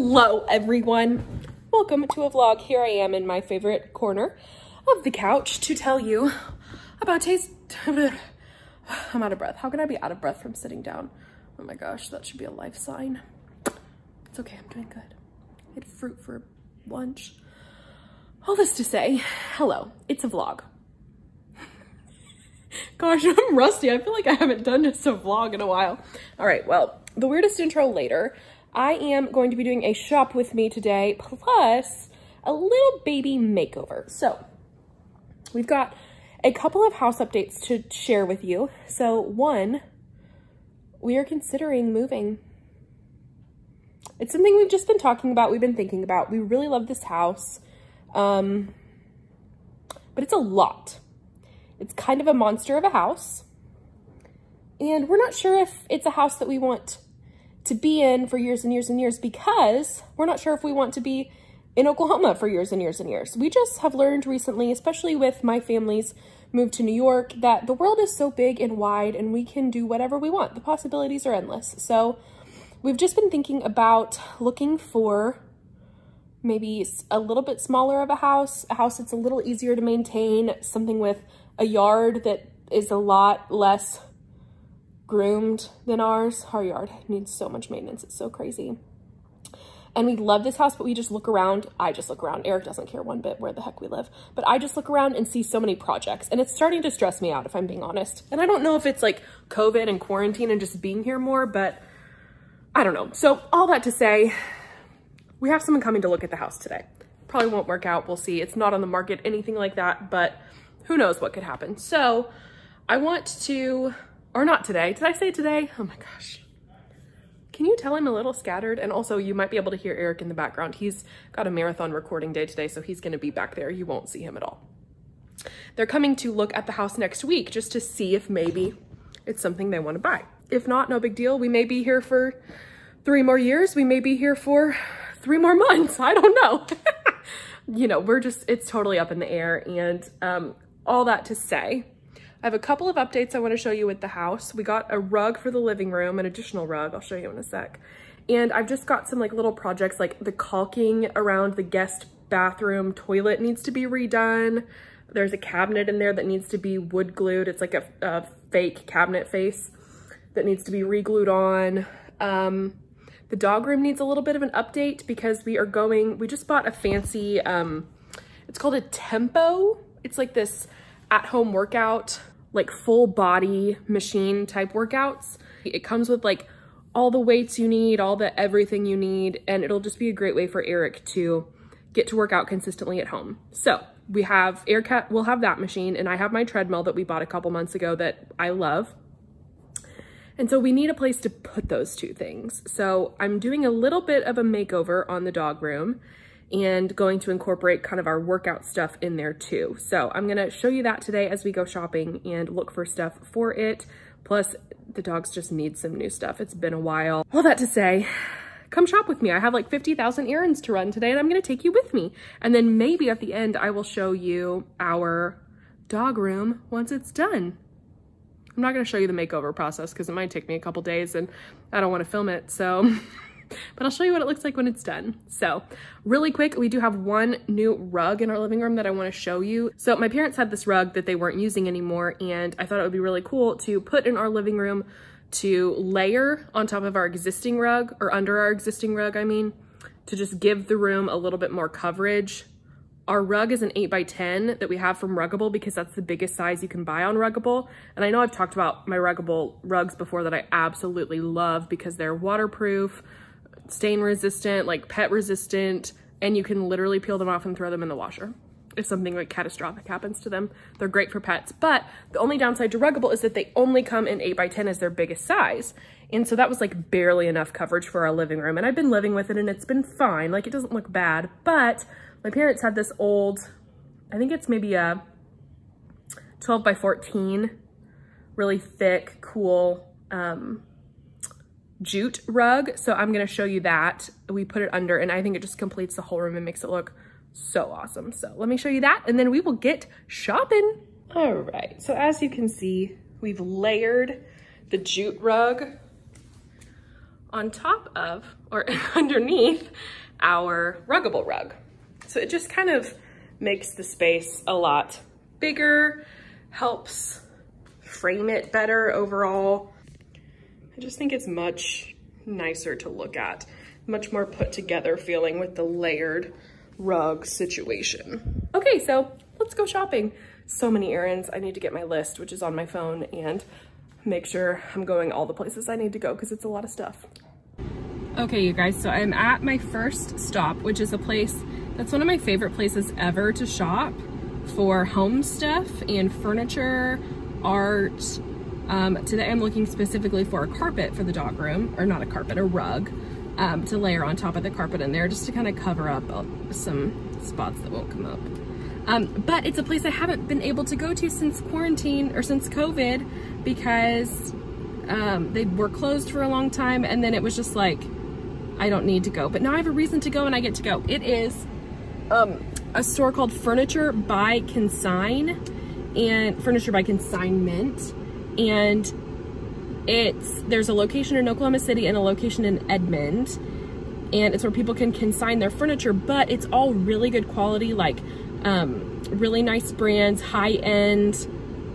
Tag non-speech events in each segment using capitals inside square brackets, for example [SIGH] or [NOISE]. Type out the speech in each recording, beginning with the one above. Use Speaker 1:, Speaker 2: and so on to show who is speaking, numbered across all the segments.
Speaker 1: Hello, everyone. Welcome to a vlog. Here I am in my favorite corner of the couch to tell you about taste. [SIGHS] I'm out of breath. How can I be out of breath from sitting down? Oh my gosh, that should be a life sign. It's okay, I'm doing good. I had fruit for lunch. All this to say, hello, it's a vlog. [LAUGHS] Gosh, I'm rusty. I feel like I haven't done just a vlog in a while. All right, well, the weirdest intro later. I am going to be doing a shop with me today, plus a little baby makeover. So we've got a couple of house updates to share with you. So one, we are considering moving. It's something we've just been talking about, we've been thinking about. We really love this house, um, but it's a lot. It's kind of a monster of a house. And we're not sure if it's a house that we want to be in for years and years and years because we're not sure if we want to be in Oklahoma for years and years and years. We just have learned recently, especially with my family's move to New York, that the world is so big and wide and we can do whatever we want. The possibilities are endless. So we've just been thinking about looking for maybe a little bit smaller of a house, a house that's a little easier to maintain, something with a yard that is a lot less groomed than ours. Our yard needs so much maintenance. It's so crazy. And we love this house, but we just look around. I just look around. Eric doesn't care one bit where the heck we live. But I just look around and see so many projects. And it's starting to stress me out, if I'm being honest. And I don't know if it's like COVID and quarantine and just being here more, but I don't know. So all that to say, we have someone coming to look at the house today. Probably won't work out. We'll see. It's not on the market, anything like that. But who knows what could happen. So I want to or not today. Did I say today? Oh my gosh. Can you tell I'm a little scattered? And also you might be able to hear Eric in the background. He's got a marathon recording day today, so he's gonna be back there. You won't see him at all. They're coming to look at the house next week just to see if maybe it's something they wanna buy. If not, no big deal. We may be here for three more years. We may be here for three more months. I don't know. [LAUGHS] you know, we're just, it's totally up in the air. And um, all that to say, I have a couple of updates I want to show you with the house. We got a rug for the living room, an additional rug. I'll show you in a sec. And I've just got some like little projects like the caulking around the guest bathroom toilet needs to be redone. There's a cabinet in there that needs to be wood glued. It's like a, a fake cabinet face that needs to be re-glued on. Um, the dog room needs a little bit of an update because we are going, we just bought a fancy, um, it's called a Tempo. It's like this at-home workout, like full body machine type workouts. It comes with like all the weights you need, all the everything you need, and it'll just be a great way for Eric to get to work out consistently at home. So we have, Aircat, we'll have that machine, and I have my treadmill that we bought a couple months ago that I love. And so we need a place to put those two things. So I'm doing a little bit of a makeover on the dog room and going to incorporate kind of our workout stuff in there too. So I'm gonna show you that today as we go shopping and look for stuff for it. Plus the dogs just need some new stuff. It's been a while. All that to say, come shop with me. I have like 50,000 errands to run today and I'm gonna take you with me. And then maybe at the end, I will show you our dog room once it's done. I'm not gonna show you the makeover process because it might take me a couple days and I don't wanna film it, so [LAUGHS] [LAUGHS] but I'll show you what it looks like when it's done. So really quick, we do have one new rug in our living room that I wanna show you. So my parents had this rug that they weren't using anymore and I thought it would be really cool to put in our living room to layer on top of our existing rug or under our existing rug, I mean, to just give the room a little bit more coverage. Our rug is an 8 by 10 that we have from Ruggable because that's the biggest size you can buy on Ruggable. And I know I've talked about my Ruggable rugs before that I absolutely love because they're waterproof, stain resistant, like pet resistant, and you can literally peel them off and throw them in the washer if something like catastrophic happens to them. They're great for pets, but the only downside to Ruggable is that they only come in 8 by 10 as their biggest size. And so that was like barely enough coverage for our living room. And I've been living with it and it's been fine. Like it doesn't look bad, but my parents had this old, I think it's maybe a 12 by 14, really thick, cool, um, jute rug. So I'm gonna show you that. We put it under and I think it just completes the whole room and makes it look so awesome. So let me show you that and then we will get shopping. All right, so as you can see, we've layered the jute rug on top of or [LAUGHS] underneath our ruggable rug. So it just kind of makes the space a lot bigger, helps frame it better overall. I just think it's much nicer to look at, much more put together feeling with the layered rug situation. Okay, so let's go shopping. So many errands. I need to get my list, which is on my phone, and make sure I'm going all the places I need to go because it's a lot of stuff. Okay, you guys, so I'm at my first stop, which is a place that's one of my favorite places ever to shop for home stuff and furniture, art. Um, today I'm looking specifically for a carpet for the dog room, or not a carpet, a rug, um, to layer on top of the carpet in there just to kind of cover up uh, some spots that won't come up. Um, but it's a place I haven't been able to go to since quarantine or since COVID because um, they were closed for a long time and then it was just like, I don't need to go. But now I have a reason to go and I get to go. It is um, a store called Furniture by Consign and Furniture by Consignment. And it's, there's a location in Oklahoma City and a location in Edmond. And it's where people can consign their furniture, but it's all really good quality, like um, really nice brands, high-end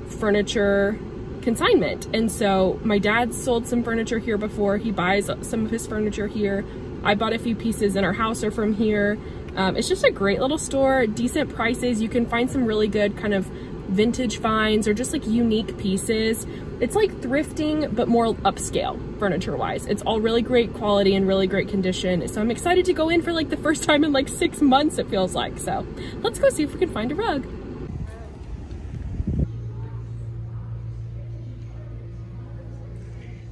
Speaker 1: furniture consignment. And so my dad sold some furniture here before. He buys some of his furniture here. I bought a few pieces in our house are from here. Um, it's just a great little store, decent prices. You can find some really good kind of vintage finds or just like unique pieces. It's like thrifting, but more upscale furniture wise. It's all really great quality and really great condition. So I'm excited to go in for like the first time in like six months, it feels like. So let's go see if we can find a rug.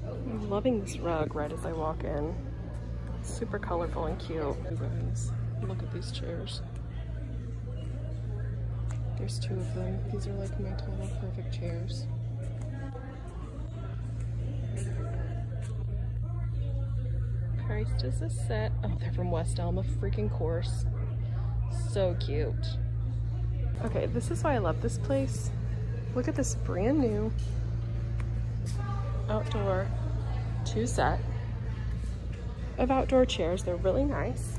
Speaker 1: I'm loving this rug right as I walk in. It's super colorful and cute. You guys, look at these chairs. There's two of them. These are like my total perfect chairs. Christ is a set. Oh, they're from West Elm, of freaking course. So cute. Okay, this is why I love this place. Look at this brand new outdoor two set of outdoor chairs. They're really nice.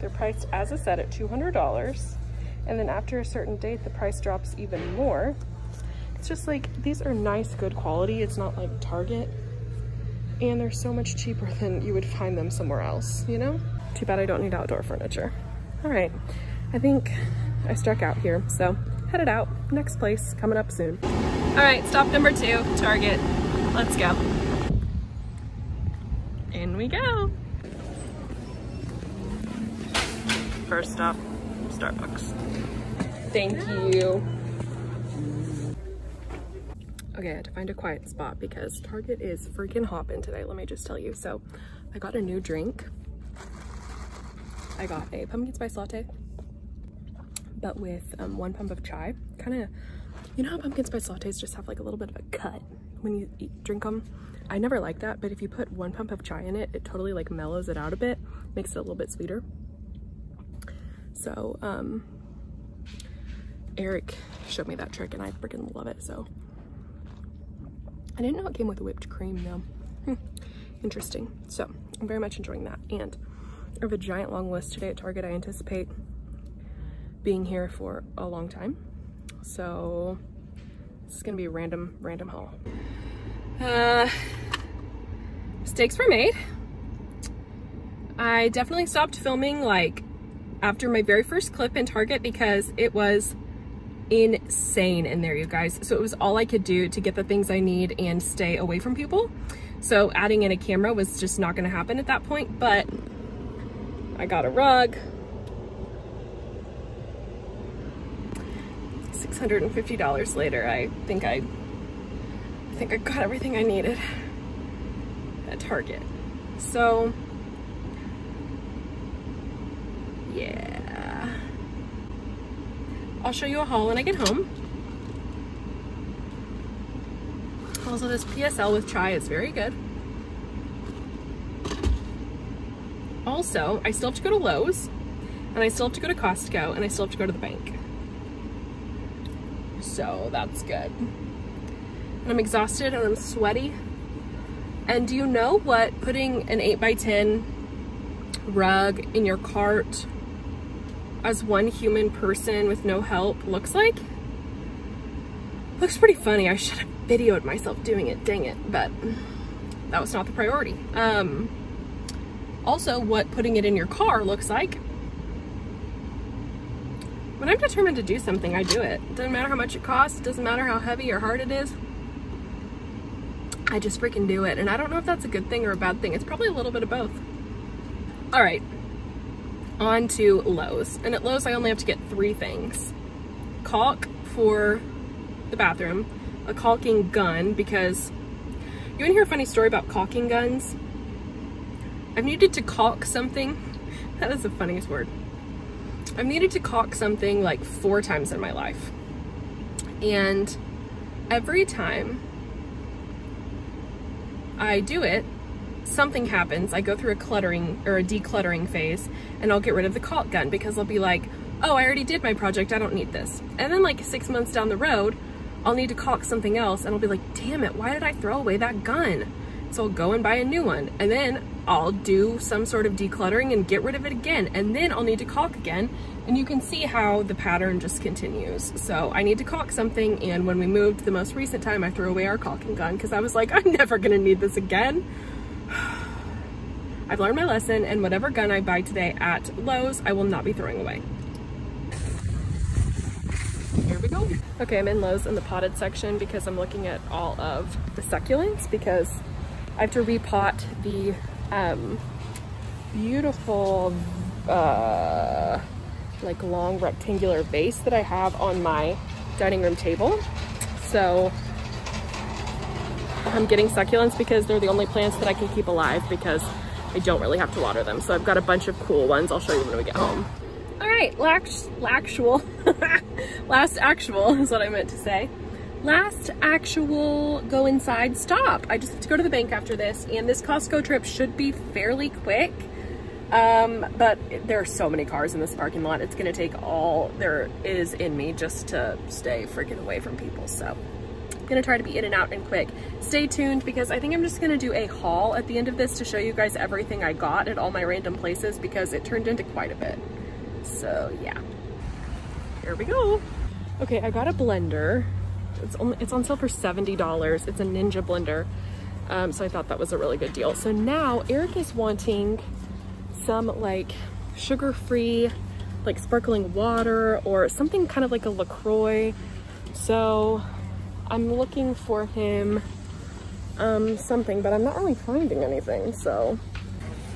Speaker 1: They're priced as a set at $200. And then after a certain date, the price drops even more. It's just like, these are nice, good quality. It's not like Target. And they're so much cheaper than you would find them somewhere else, you know? Too bad I don't need outdoor furniture. All right, I think I struck out here. So headed out, next place coming up soon. All right, stop number two, Target. Let's go. In we go. First stop, Starbucks. Thank you. Okay, I had to find a quiet spot because Target is freaking hopping today, let me just tell you. So I got a new drink. I got a pumpkin spice latte, but with um, one pump of chai. Kind of, you know how pumpkin spice lattes just have like a little bit of a cut when you eat, drink them? I never like that, but if you put one pump of chai in it, it totally like mellows it out a bit, makes it a little bit sweeter. So, um, Eric showed me that trick and I freaking love it. So I didn't know it came with whipped cream though. Hmm. Interesting. So I'm very much enjoying that. And I have a giant long list today at Target. I anticipate being here for a long time. So this is gonna be a random, random haul. Uh, mistakes were made. I definitely stopped filming like after my very first clip in Target because it was insane in there, you guys. So it was all I could do to get the things I need and stay away from people. So adding in a camera was just not gonna happen at that point, but I got a rug. $650 later, I think I, I think I got everything I needed at Target. So, yeah. I'll show you a haul when I get home. Also, this PSL with chai is very good. Also, I still have to go to Lowe's, and I still have to go to Costco, and I still have to go to the bank. So that's good. And I'm exhausted and I'm sweaty, And do you know what putting an 8x10 rug in your cart as one human person with no help looks like? Looks pretty funny. I should have videoed myself doing it, dang it, but that was not the priority. Um, also, what putting it in your car looks like. When I'm determined to do something, I do it. Doesn't matter how much it costs, doesn't matter how heavy or hard it is. I just freaking do it. And I don't know if that's a good thing or a bad thing. It's probably a little bit of both. All right, on to Lowe's. And at Lowe's, I only have to get three things. Caulk for the bathroom, a caulking gun because you want to hear a funny story about caulking guns? I've needed to caulk something. [LAUGHS] That is the funniest word. I've needed to caulk something like four times in my life. And every time I do it, something happens. I go through a cluttering or a decluttering phase and I'll get rid of the caulk gun because I'll be like, oh, I already did my project. I don't need this. And then like six months down the road, I'll need to caulk something else and I'll be like, damn it, why did I throw away that gun? So I'll go and buy a new one and then I'll do some sort of decluttering and get rid of it again. And then I'll need to caulk again. And you can see how the pattern just continues. So I need to caulk something. And when we moved the most recent time, I threw away our caulking gun because I was like, I'm never gonna need this again. I've learned my lesson and whatever gun I buy today at Lowe's, I will not be throwing away. Here we go. Okay, I'm in Lowe's in the potted section because I'm looking at all of the succulents because I have to repot the um, beautiful uh, like long rectangular vase that I have on my dining room table. So I'm getting succulents because they're the only plants that I can keep alive because I don't really have to water them. So I've got a bunch of cool ones. I'll show you when we get home. All right, last actual, [LAUGHS] last actual is what I meant to say. Last actual go inside stop. I just have to go to the bank after this and this Costco trip should be fairly quick. Um, but there are so many cars in this parking lot. It's gonna take all there is in me just to stay freaking away from people. So gonna try to be in and out and quick. Stay tuned because I think I'm just gonna do a haul at the end of this to show you guys everything I got at all my random places because it turned into quite a bit. So yeah, here we go. Okay, I got a blender. It's only it's on sale for $70. It's a Ninja blender. Um, so I thought that was a really good deal. So now Eric is wanting some like sugar-free, like sparkling water or something kind of like a LaCroix. So I'm looking for him um, something, but I'm not really finding anything. So,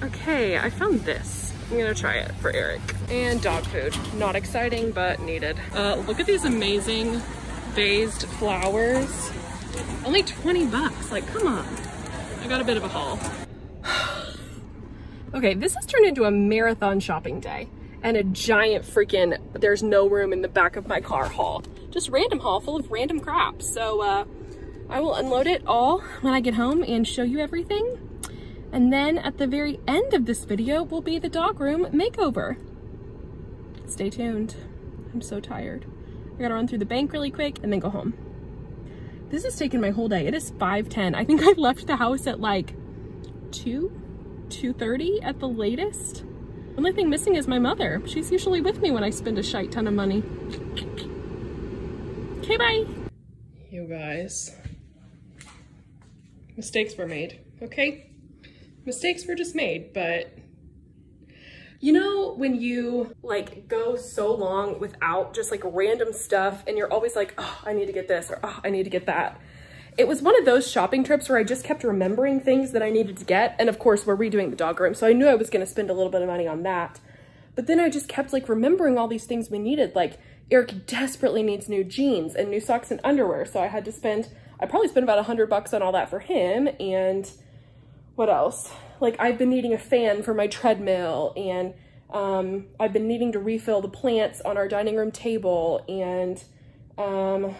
Speaker 1: okay, I found this. I'm gonna try it for Eric. And dog food. Not exciting, but needed. Uh, look at these amazing vased flowers. Only 20 bucks, like come on. I got a bit of a haul. [SIGHS] okay, this has turned into a marathon shopping day and a giant freaking, there's no room in the back of my car haul. Just random haul full of random crap. So uh, I will unload it all when I get home and show you everything. And then at the very end of this video will be the dog room makeover. Stay tuned. I'm so tired. I gotta run through the bank really quick and then go home. This has taken my whole day. It is 5.10. I think I left the house at like 2, 2.30 at the latest. Only thing missing is my mother. She's usually with me when I spend a shite ton of money. Okay, bye. You guys, mistakes were made, okay? mistakes were just made, but you know when you like go so long without just like random stuff and you're always like, oh, I need to get this or oh, I need to get that. It was one of those shopping trips where I just kept remembering things that I needed to get. And of course, we're redoing the dog room. So I knew I was going to spend a little bit of money on that. But then I just kept like remembering all these things we needed. Like Eric desperately needs new jeans and new socks and underwear. So I had to spend, I probably spent about a hundred bucks on all that for him. And what else? Like I've been needing a fan for my treadmill and um, I've been needing to refill the plants on our dining room table and um,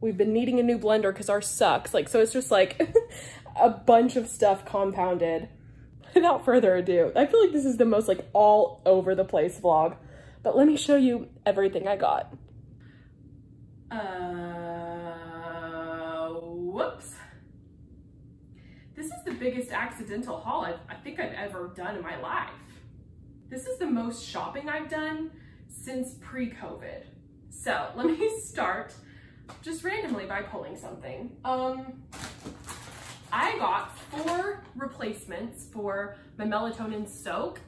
Speaker 1: we've been needing a new blender because ours sucks. Like, so it's just like [LAUGHS] a bunch of stuff compounded. [LAUGHS] Without further ado, I feel like this is the most like all over the place vlog, but let me show you everything I got. Uh, whoops. This is the biggest accidental haul I've, I think I've ever done in my life. This is the most shopping I've done since pre-COVID. So let me [LAUGHS] start just randomly by pulling something. Um, I got four replacements for my melatonin soak.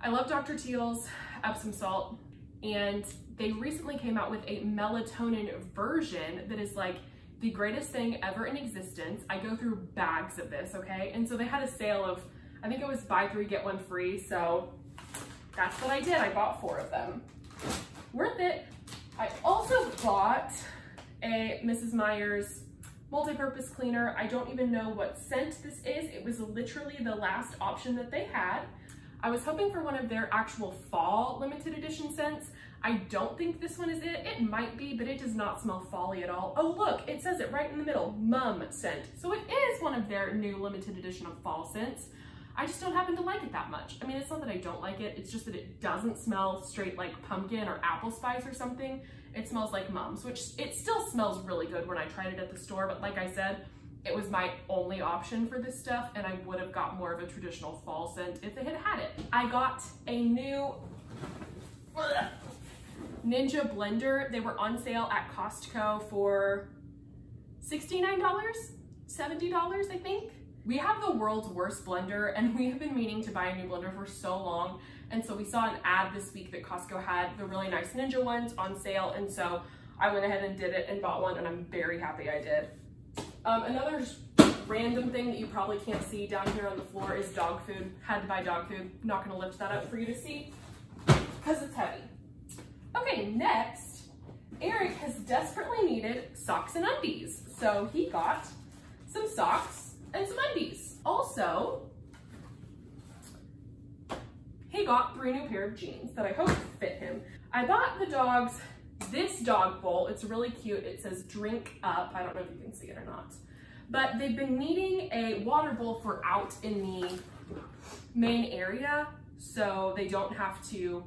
Speaker 1: I love Dr. Teal's Epsom salt and they recently came out with a melatonin version that is like the greatest thing ever in existence. I go through bags of this, okay? And so they had a sale of, I think it was buy three, get one free. So that's what I did. I bought four of them. Worth it. I also bought a Mrs. Meyer's multi-purpose cleaner. I don't even know what scent this is. It was literally the last option that they had. I was hoping for one of their actual fall limited edition scents. I don't think this one is it. It might be, but it does not smell folly at all. Oh, look, it says it right in the middle, mum scent. So it is one of their new limited edition of fall scents. I just don't happen to like it that much. I mean, it's not that I don't like it, it's just that it doesn't smell straight like pumpkin or apple spice or something. It smells like Mum's, which it still smells really good when I tried it at the store, but like I said, it was my only option for this stuff and I would have got more of a traditional fall scent if they had had it. I got a new Ninja blender. They were on sale at Costco for $69, $70, I think. We have the world's worst blender and [LAUGHS] we have been meaning to buy a new blender for so long. And so we saw an ad this week that Costco had the really nice Ninja ones on sale. And so I went ahead and did it and bought one and I'm very happy I did. Um, another random thing that you probably can't see down here on the floor is dog food. Had to buy dog food. Not gonna lift that up for you to see because it's heavy. Okay, next, Eric has desperately needed socks and undies. So he got some socks and some undies. Also, he got three new pair of jeans that I hope fit him. I bought the dogs this dog bowl. It's really cute. It says drink up. I don't know if you can see it or not. But they've been needing a water bowl for out in the main area so they don't have to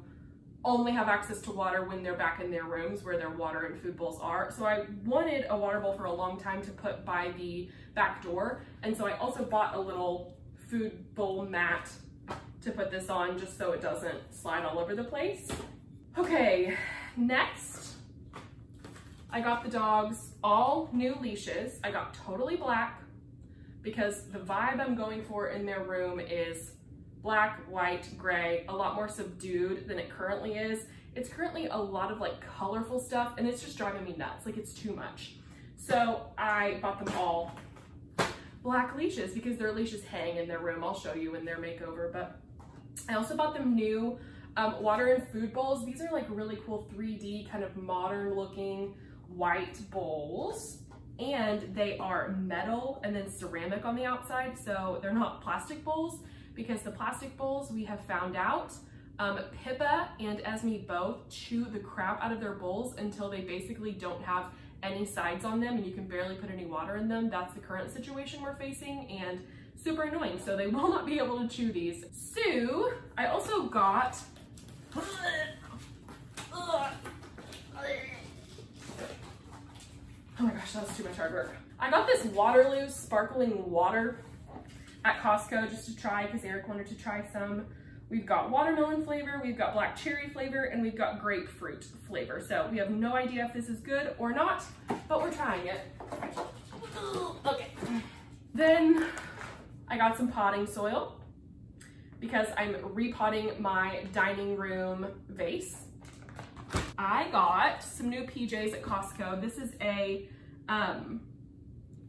Speaker 1: only have access to water when they're back in their rooms where their water and food bowls are. So I wanted a water bowl for a long time to put by the back door. And so I also bought a little food bowl mat to put this on just so it doesn't slide all over the place. Okay, next, I got the dogs all new leashes. I got totally black because the vibe I'm going for in their room is black, white, gray, a lot more subdued than it currently is. It's currently a lot of like colorful stuff and it's just driving me nuts. Like it's too much. So I bought them all black leashes because their leashes hang in their room. I'll show you in their makeover, but I also bought them new um, water and food bowls. These are like really cool 3D kind of modern looking white bowls and they are metal and then ceramic on the outside. So they're not plastic bowls because the plastic bowls we have found out um, Pippa and Esme both chew the crap out of their bowls until they basically don't have any sides on them and you can barely put any water in them. That's the current situation we're facing and super annoying. So they [LAUGHS] will not be able to chew these. So I also got, oh my gosh, that's too much hard work. I got this Waterloo sparkling water at Costco just to try because Eric wanted to try some. We've got watermelon flavor, we've got black cherry flavor, and we've got grapefruit flavor. So we have no idea if this is good or not, but we're trying it. Okay. Then I got some potting soil because I'm repotting my dining room vase. I got some new PJs at Costco. This is a um,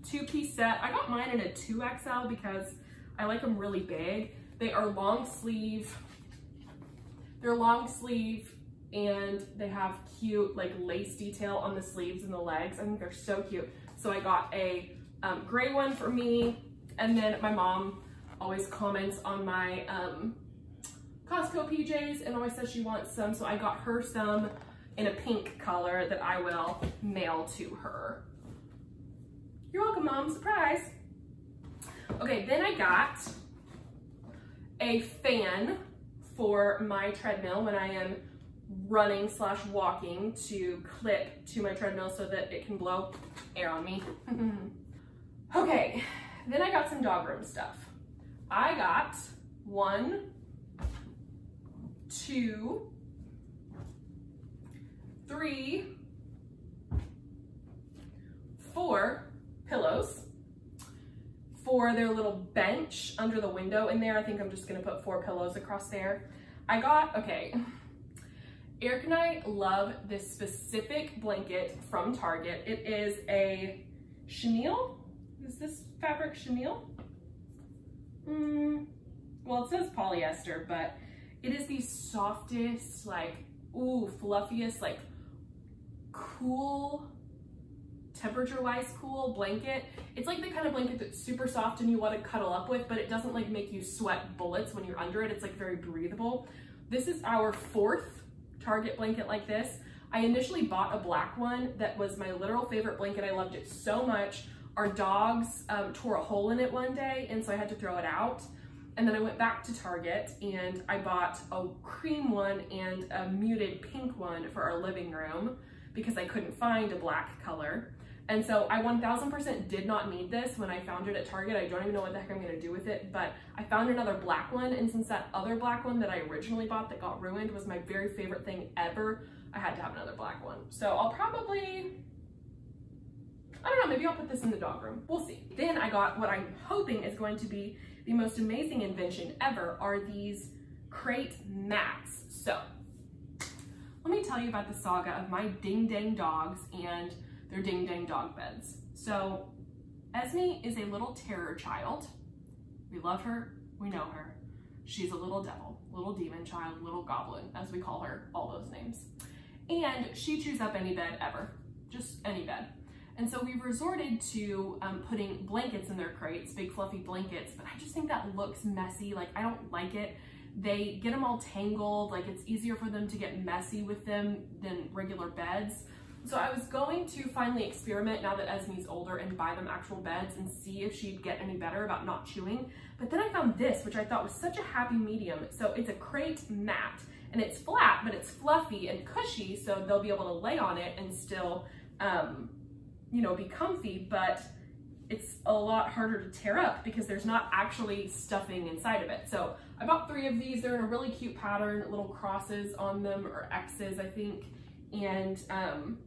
Speaker 1: two-piece set. I got mine in a 2XL because I like them really big. They are long sleeve. They're long sleeve and they have cute like lace detail on the sleeves and the legs. I think they're so cute. So I got a um, gray one for me. And then my mom always comments on my um, Costco PJs and always says she wants some. So I got her some in a pink color that I will mail to her. You're welcome, Mom. Surprise. Okay, then I got a fan for my treadmill when I am running slash walking to clip to my treadmill so that it can blow air on me. [LAUGHS] okay, then I got some dog room stuff. I got one, two, three, four pillows for their little bench under the window in there. I think I'm just gonna put four pillows across there. I got, okay, Eric and I love this specific blanket from Target. It is a chenille. Is this fabric chenille? Mm, well, it says polyester, but it is the softest, like, ooh, fluffiest, like, cool, temperature-wise cool blanket. It's like the kind of blanket that's super soft and you want to cuddle up with, but it doesn't like make you sweat bullets when you're under it. It's like very breathable. This is our fourth Target blanket like this. I initially bought a black one that was my literal favorite blanket. I loved it so much. Our dogs um, tore a hole in it one day, and so I had to throw it out. And then I went back to Target and I bought a cream one and a muted pink one for our living room because I couldn't find a black color. And so I 1000% did not need this when I found it at Target. I don't even know what the heck I'm gonna do with it, but I found another black one. And since that other black one that I originally bought that got ruined was my very favorite thing ever, I had to have another black one. So I'll probably, I don't know, maybe I'll put this in the dog room. We'll see. Then I got what I'm hoping is going to be the most amazing invention ever are these crate mats. So let me tell you about the saga of my ding dang dogs and their ding dang dog beds. So Esme is a little terror child. We love her, we know her. She's a little devil, little demon child, little goblin, as we call her, all those names. And she chews up any bed ever, just any bed. And so we've resorted to um, putting blankets in their crates, big fluffy blankets, but I just think that looks messy. Like I don't like it. They get them all tangled. Like it's easier for them to get messy with them than regular beds. So I was going to finally experiment now that Esme's older and buy them actual beds and see if she'd get any better about not chewing. But then I found this, which I thought was such a happy medium. So it's a crate mat and it's flat, but it's fluffy and cushy. So they'll be able to lay on it and still um, you know, be comfy, but it's a lot harder to tear up because there's not actually stuffing inside of it. So I bought three of these. They're in a really cute pattern, little crosses on them or X's, I think. And um,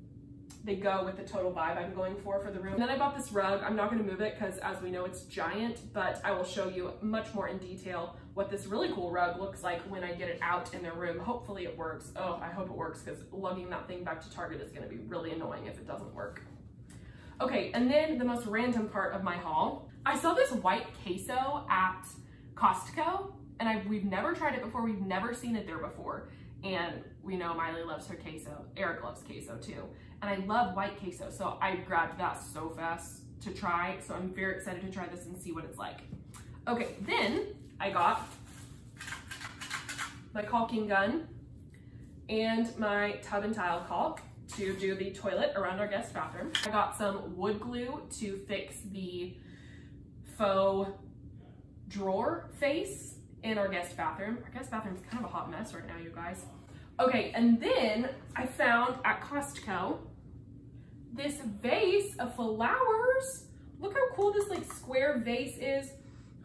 Speaker 1: they go with the total vibe I'm going for for the room. And then I bought this rug. I'm not gonna move it because as we know, it's giant, but I will show you much more in detail what this really cool rug looks like when I get it out in the room. Hopefully it works. Oh, I hope it works because lugging that thing back to Target is gonna be really annoying if it doesn't work. Okay, and then the most random part of my haul. I saw this white queso at Costco, and I, we've never tried it before. We've never seen it there before. And we know Maile loves her queso. Eric loves queso too. And I love white queso, so I grabbed that so fast to try. So I'm very excited to try this and see what it's like. Okay, then I got my caulking gun and my tub and tile caulk to do the toilet around our guest bathroom. I got some wood glue to fix the faux drawer face in our guest bathroom. Our guest bathroom's kind of a hot mess right now, you guys. Okay, and then I found at Costco this vase of flowers. Look how cool this like square vase is.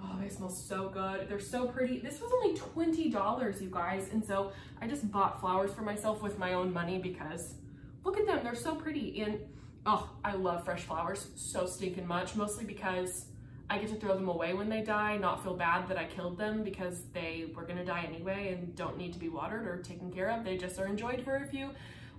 Speaker 1: Oh, they smell so good. They're so pretty. This was only $20, you guys. And so I just bought flowers for myself with my own money because Look at them, they're so pretty. And oh, I love fresh flowers so stinking much, mostly because I get to throw them away when they die, not feel bad that I killed them because they were gonna die anyway and don't need to be watered or taken care of. They just are enjoyed for a few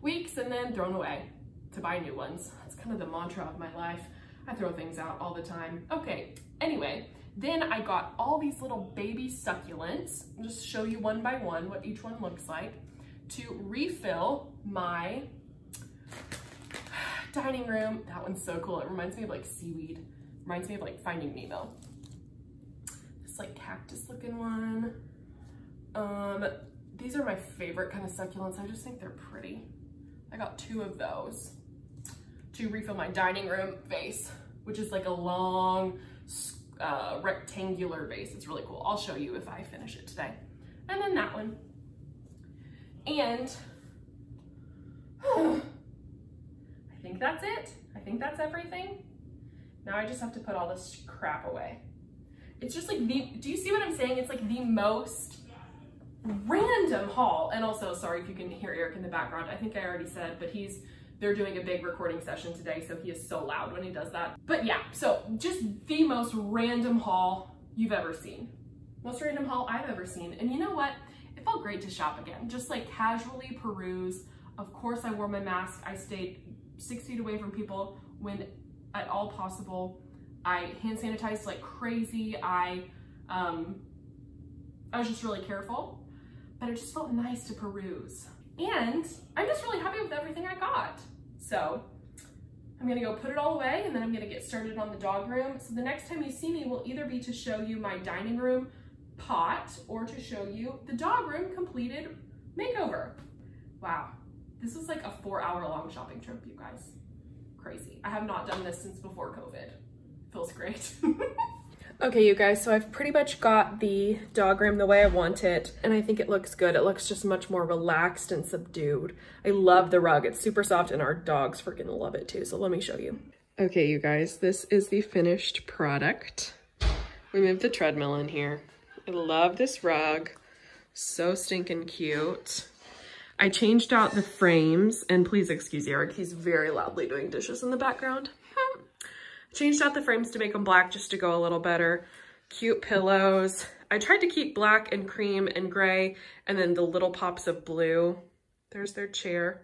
Speaker 1: weeks and then thrown away to buy new ones. That's kind of the mantra of my life. I throw things out all the time. Okay, anyway, then I got all these little baby succulents. I'll just show you one by one what each one looks like to refill my [SIGHS] dining room. That one's so cool. It reminds me of like seaweed. Reminds me of like Finding Nemo. This like cactus looking one. Um, these are my favorite kind of succulents. I just think they're pretty. I got two of those to refill my dining room vase, which is like a long uh, rectangular vase. It's really cool. I'll show you if I finish it today. And then that one. And [SIGHS] [SIGHS] think that's it. I think that's everything. Now I just have to put all this crap away. It's just like the, do you see what I'm saying? It's like the most random haul. And also, sorry if you can hear Eric in the background. I think I already said, but he's, they're doing a big recording session today, so he is so loud when he does that. But yeah, so just the most random haul you've ever seen. Most random haul I've ever seen. And you know what? It felt great to shop again. Just like casually peruse. Of course I wore my mask. I stayed six feet away from people when at all possible. I hand sanitized like crazy. I, um, I was just really careful, but it just felt nice to peruse. And I'm just really happy with everything I got. So I'm gonna go put it all away and then I'm gonna get started on the dog room. So the next time you see me will either be to show you my dining room pot or to show you the dog room completed makeover. Wow, this was like a four hour long shopping trip, you guys. Crazy. I have not done this since before COVID. Feels great. [LAUGHS] Okay, you guys, so I've pretty much got the dog room the way I want it, and I think it looks good. It looks just much more relaxed and subdued. I love the rug. It's super soft, and our dogs freaking love it too, so let me show you. Okay, you guys, this is the finished product. We moved the treadmill in here. I love this rug. So stinking cute. I changed out the frames, and please excuse Eric, he's very loudly doing dishes in the background. [LAUGHS] Changed out the frames to make them black just to go a little better. Cute pillows. I tried to keep black and cream and gray and then the little pops of blue. There's their chair.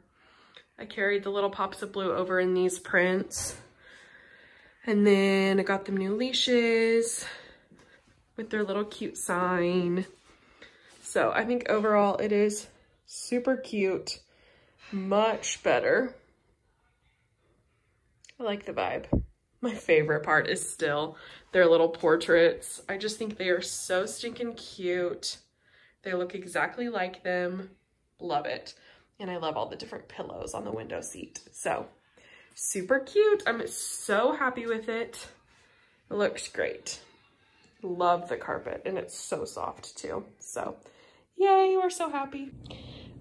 Speaker 1: I carried the little pops of blue over in these prints. And then I got them new leashes with their little cute sign. So I think overall it is super cute, much better. I like the vibe. My favorite part is still their little portraits. I just think they are so stinking cute. They look exactly like them. Love it. And I love all the different pillows on the window seat. So super cute. I'm so happy with it. It looks great. Love the carpet and it's so soft too. So yay, we're so happy.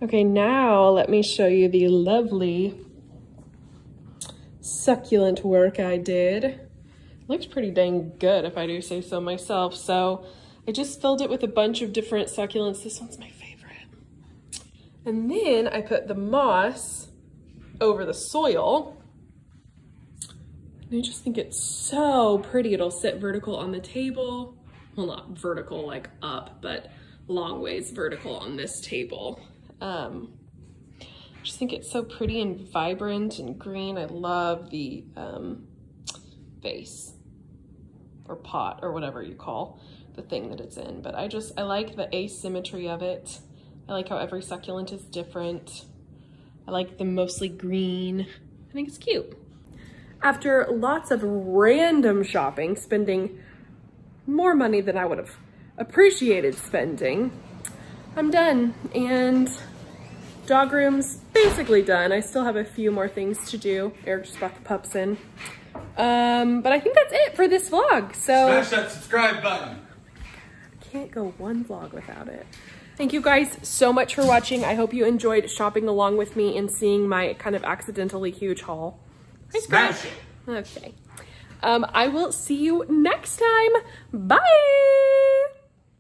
Speaker 1: Okay, now let me show you the lovely succulent work I did. looks pretty dang good if I do say so myself. So I just filled it with a bunch of different succulents. This one's my favorite. And then I put the moss over the soil. And I just think it's so pretty. It'll sit vertical on the table. Well, not vertical like up, but long ways vertical on this table. Um, I just think it's so pretty and vibrant and green. I love the um, vase or pot or whatever you call the thing that it's in. But I just, I like the asymmetry of it. I like how every succulent is different. I like them mostly green. I think it's cute. After lots of random shopping, spending more money than I would have appreciated spending, I'm done. And Dog room's basically done. I still have a few more things to do. Eric just brought the pups in. Um, but I think that's it for this vlog. So
Speaker 2: Smash that subscribe button.
Speaker 1: I can't go one vlog without it. Thank you guys so much for watching. I hope you enjoyed shopping along with me and seeing my kind of accidentally huge haul.
Speaker 2: Smash it.
Speaker 1: Okay. Um, I will see you next time. Bye!